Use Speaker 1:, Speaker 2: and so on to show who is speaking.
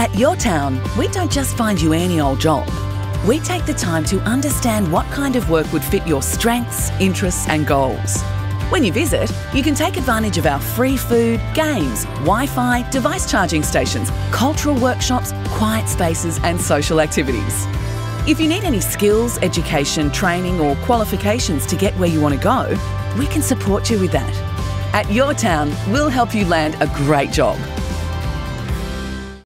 Speaker 1: At yourtown, we don't just find you any old job. We take the time to understand what kind of work would fit your strengths, interests, and goals. When you visit, you can take advantage of our free food, games, Wi Fi, device charging stations, cultural workshops, quiet spaces, and social activities. If you need any skills, education, training, or qualifications to get where you want to go, we can support you with that. At yourtown, we'll help you land a great job.